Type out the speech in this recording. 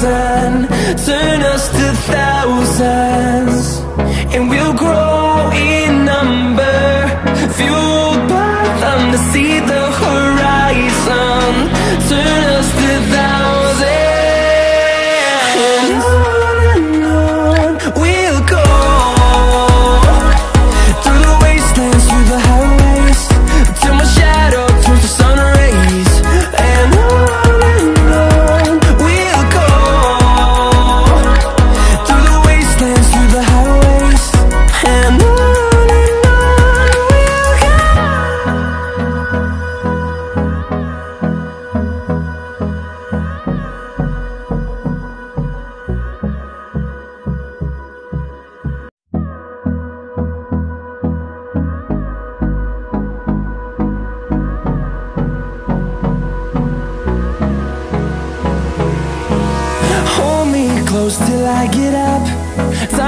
sun Turn us to thousands close till I get up. Time